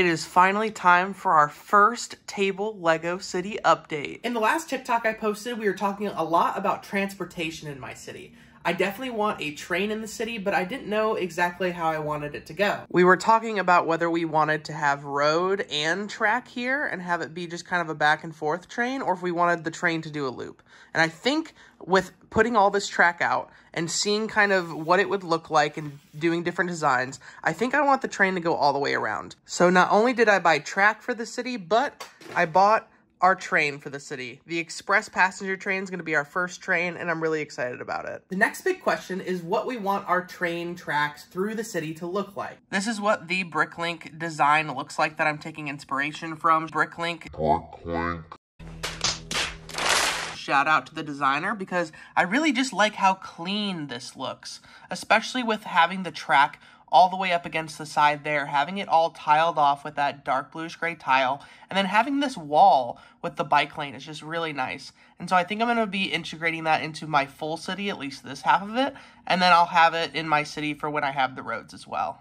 It is finally time for our first table Lego City update. In the last TikTok I posted, we were talking a lot about transportation in my city. I definitely want a train in the city, but I didn't know exactly how I wanted it to go. We were talking about whether we wanted to have road and track here and have it be just kind of a back and forth train, or if we wanted the train to do a loop. And I think with putting all this track out and seeing kind of what it would look like and doing different designs, I think I want the train to go all the way around. So not only did I buy track for the city, but I bought our train for the city. The express passenger train is going to be our first train, and I'm really excited about it. The next big question is what we want our train tracks through the city to look like. This is what the Bricklink design looks like that I'm taking inspiration from. Bricklink. Bricklink. Shout out to the designer because I really just like how clean this looks, especially with having the track all the way up against the side there, having it all tiled off with that dark bluish gray tile, and then having this wall with the bike lane is just really nice. And so I think I'm going to be integrating that into my full city, at least this half of it, and then I'll have it in my city for when I have the roads as well.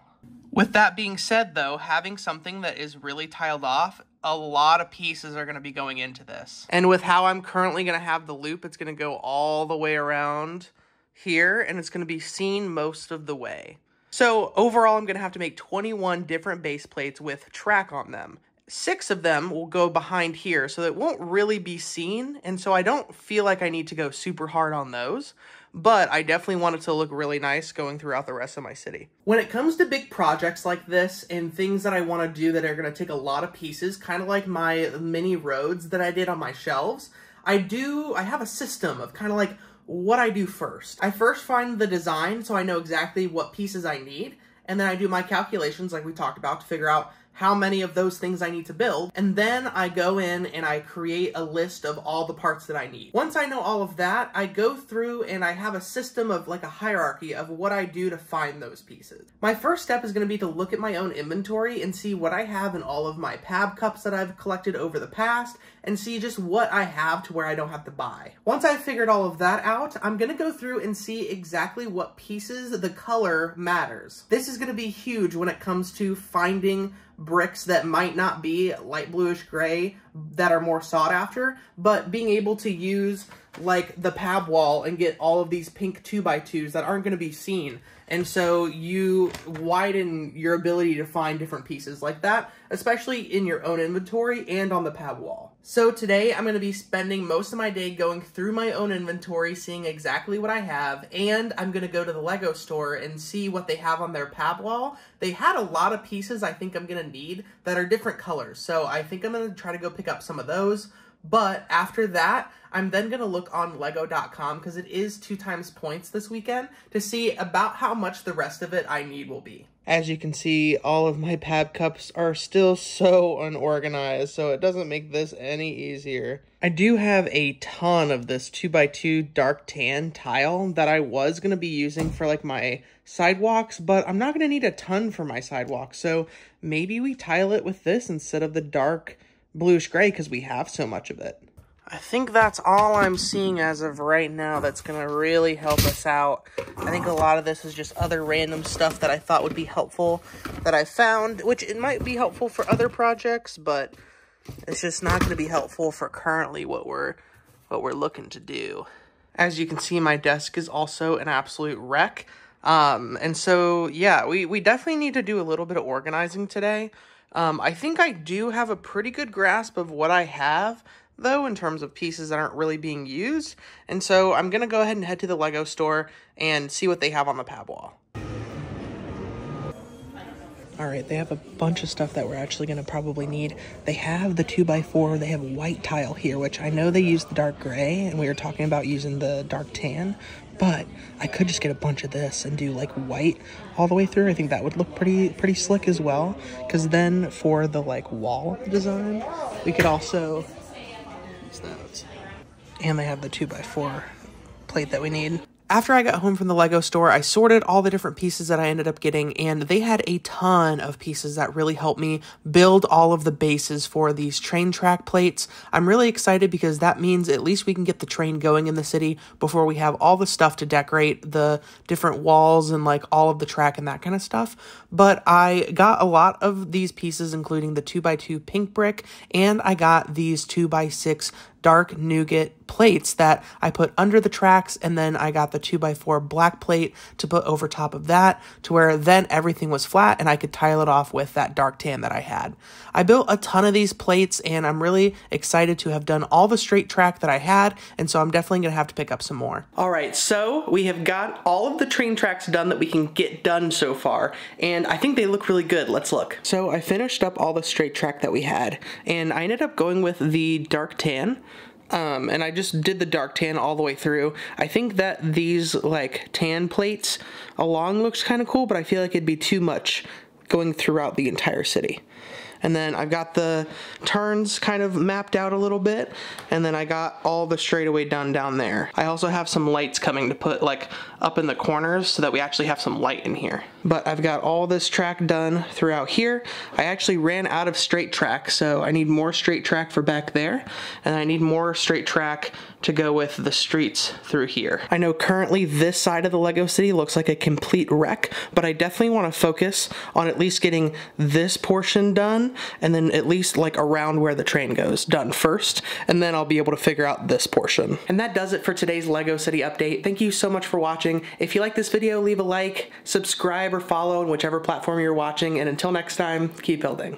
With that being said, though, having something that is really tiled off, a lot of pieces are going to be going into this. And with how I'm currently going to have the loop, it's going to go all the way around here, and it's going to be seen most of the way. So overall, I'm going to have to make 21 different base plates with track on them. Six of them will go behind here, so it won't really be seen, and so I don't feel like I need to go super hard on those, but I definitely want it to look really nice going throughout the rest of my city. When it comes to big projects like this and things that I want to do that are going to take a lot of pieces, kind of like my mini roads that I did on my shelves, I do, I have a system of kind of like what I do first. I first find the design so I know exactly what pieces I need, and then I do my calculations like we talked about to figure out how many of those things I need to build, and then I go in and I create a list of all the parts that I need. Once I know all of that, I go through and I have a system of like a hierarchy of what I do to find those pieces. My first step is going to be to look at my own inventory and see what I have in all of my pab cups that I've collected over the past and see just what I have to where I don't have to buy. Once I've figured all of that out, I'm going to go through and see exactly what pieces the color matters. This is going to be huge when it comes to finding bricks that might not be light bluish gray that are more sought after, but being able to use like the pab wall and get all of these pink 2x2s that aren't going to be seen. And so you widen your ability to find different pieces like that, especially in your own inventory and on the pab wall. So today I'm going to be spending most of my day going through my own inventory, seeing exactly what I have, and I'm going to go to the Lego store and see what they have on their pab wall. They had a lot of pieces I think I'm going to need that are different colors, so I think I'm going to try to go pick up some of those. But after that, I'm then going to look on lego.com because it is two times points this weekend to see about how much the rest of it I need will be. As you can see, all of my pab cups are still so unorganized, so it doesn't make this any easier. I do have a ton of this 2x2 dark tan tile that I was going to be using for like my sidewalks, but I'm not going to need a ton for my sidewalks, so maybe we tile it with this instead of the dark bluish gray because we have so much of it. I think that's all I'm seeing as of right now that's going to really help us out. I think a lot of this is just other random stuff that I thought would be helpful that I found, which it might be helpful for other projects, but it's just not going to be helpful for currently what we're what we're looking to do. As you can see, my desk is also an absolute wreck. Um, and so, yeah, we, we definitely need to do a little bit of organizing today. Um, I think I do have a pretty good grasp of what I have, though, in terms of pieces that aren't really being used. And so I'm going to go ahead and head to the Lego store and see what they have on the pab wall. All right, they have a bunch of stuff that we're actually going to probably need. They have the 2x4, they have white tile here, which I know they use the dark gray, and we were talking about using the dark tan, but I could just get a bunch of this and do like white all the way through. I think that would look pretty pretty slick as well. Because then for the like wall design, we could also use those. And they have the 2x4 plate that we need. After I got home from the Lego store, I sorted all the different pieces that I ended up getting, and they had a ton of pieces that really helped me build all of the bases for these train track plates. I'm really excited because that means at least we can get the train going in the city before we have all the stuff to decorate the different walls and like all of the track and that kind of stuff. But I got a lot of these pieces, including the 2x2 pink brick, and I got these 2x6 dark nougat plates that I put under the tracks, and then I got the 2x4 black plate to put over top of that to where then everything was flat and I could tile it off with that dark tan that I had. I built a ton of these plates and I'm really excited to have done all the straight track that I had, and so I'm definitely gonna have to pick up some more. All right, so we have got all of the train tracks done that we can get done so far, and I think they look really good. Let's look. So I finished up all the straight track that we had, and I ended up going with the dark tan. Um, and I just did the dark tan all the way through. I think that these like tan plates along looks kind of cool, but I feel like it'd be too much going throughout the entire city. And then I've got the turns kind of mapped out a little bit. And then I got all the straightaway done down there. I also have some lights coming to put like up in the corners so that we actually have some light in here. But I've got all this track done throughout here. I actually ran out of straight track, so I need more straight track for back there. And I need more straight track to go with the streets through here. I know currently this side of the Lego City looks like a complete wreck, but I definitely want to focus on at least getting this portion and then at least like around where the train goes done first, and then I'll be able to figure out this portion. And that does it for today's Lego City update. Thank you so much for watching. If you like this video, leave a like, subscribe or follow on whichever platform you're watching, and until next time, keep building.